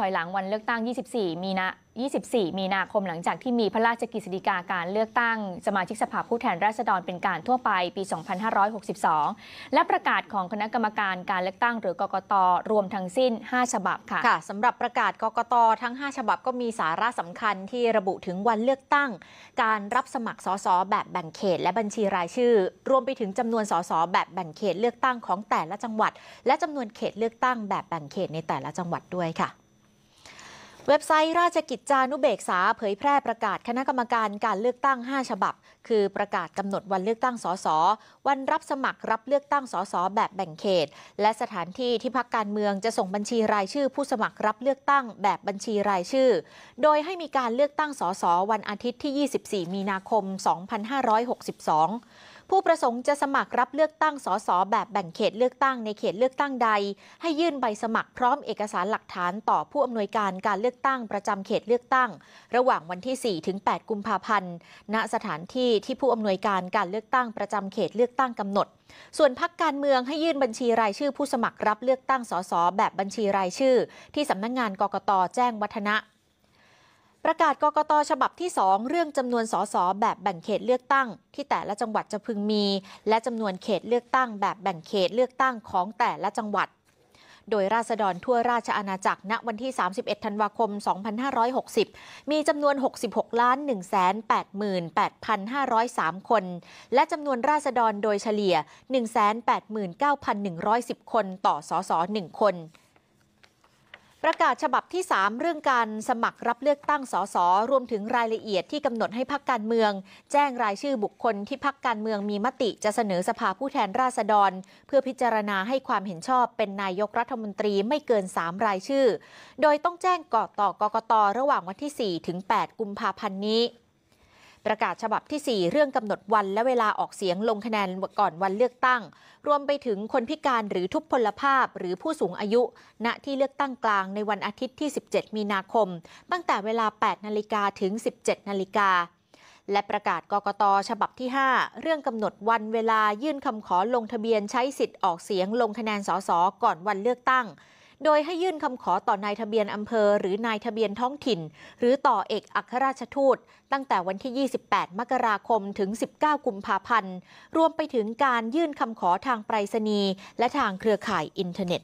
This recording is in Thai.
ถอยหลังวันเลือกตั้ง 24 มีนา 24 มีนาคมหลังจากที่มีพระราชกฤษฎีกาการเลือกตั้ง สมาชิกสภาผู้แทนราษฎรเป็นการทั่วไปปี 2562 และประกาศของคณะกรรมการการเลือกตั้งหรือกกตรวมทั้งสิ้น 5 ฉบับค่ะค่ะสำหรับประกาศกกตทั้ง 5 ฉบับก็มีสาระสำคัญที่ระบุถึงวันเลือกตั้ง การรับสมัครสสแบบแบ่งเขต และบัญชีรายชื่อ รวมไปถึงจำนวนสสแบบแบ่งเขตเลือกตั้งของแต่ละจังหวัด และจำนวนเขตเลือกตั้งแบบแบ่งเขตในแต่ละจังหวัดด้วยค่ะ เว็บไซต์ราชกิจจานุเบกษาเผยแพร่ประกาศคณะกรรมการการเลือกตั้ง 5 ฉบับ คือประกาศกำหนดวันเลือกตั้งสส วันรับสมัครรับเลือกตั้งสส แบบแบ่งเขต และสถานที่ที่พักการเมืองจะส่งบัญชีรายชื่อ ผู้สมัครรับเลือกตั้งแบบบัญชีรายชื่อ โดยให้มีการเลือกตั้งสส วันอาทิตย์ที่ 24 มีนาคม 2562 ผู้ประสงค์จะสมัครรับเลือกตั้งสสแบบแบ่งเขตเลือกตั้งในเขตเลือกตั้งใด ให้ยื่นใบสมัครพร้อมเอกสารหลักฐานต่อผู้อำนวยการการเลือกตั้งประจำเขตเลือกตั้ง ระหว่างวันที่ 4 ถึง 8 กุมภาพันธ์ ณสถานที่ที่ผู้อำนวยการการเลือกตั้งประจำเขตเลือกตั้งกำหนด ส่วนพักการเมืองให้ยื่นบัญชีรายชื่อผู้สมัครรับเลือกตั้งสสแบบบัญชีรายชื่อ ที่สำนักงงานกกตแจ้งวัฒนะ ประกาศกกตฉบับที่ 2 เรื่องจำนวนสสแบบแบ่งเขตเลือกตั้ง ที่แต่ละจังหวัดจะพึงมี และจำนวนเขตเลือกตั้ง แบบแบ่งเขตเลือกตั้งของแต่ละจังหวัด โดยราษฎรทั่วราชอาณาจักรณวันที่ 31 ธันวาคม 2560 มีจำนวน 66ล้าน188,503 คน และจำนวนราษฎรโดยเฉลี่ย 189,110 คนต่อสส1คน ประกาศฉบับที่ 3 เรื่องการสมัครรับเลือกตั้งสสรวมถึงรายละเอียดที่กำหนดให้พักการเมือง แจ้งรายชื่อบุคคลที่พักการเมืองมีมติจะเสนอสภาผู้แทนราษฎร เพื่อพิจารณาให้ความเห็นชอบเป็นนายกรัฐมนตรีไม่เกิน 3 รายชื่อ โดยต้องแจ้งก่อต่อกกตระหว่างวันที่ 4 ถึง 8 กุมภาพันธ์นี้ ประกาศฉบับที่ 4 เรื่องกำหนดวันและเวลาออกเสียงลงคะแนนก่อนวันเลือกตั้ง รวมไปถึงคนพิการหรือทุพพลภาพหรือผู้สูงอายุ ณที่เลือกตั้งกลางในวันอาทิตย์ที่ 17 มีนาคม ตั้งแต่เวลา 8 นาฬิกาถึง 17 นาฬิกาและประกาศกกตฉบับที่ 5 เรื่องกำหนดวันเวลายื่นคำขอลงทะเบียนใช้สิทธิ์ออกเสียงลงคะแนนสสก่อนวันเลือกตั้ง โดยให้ยื่นคำขอต่อนายทะเบียนอำเภอ หรือนายทะเบียนท้องถิ่น หรือต่อเอกอัครราชทูต ตั้งแต่วันที่ 28 มกราคมถึง 19 กุมภาพันธ์ รวมไปถึงการยื่นคำขอทางไปรษณีย์และทางเครือข่ายอินเทอร์เน็ต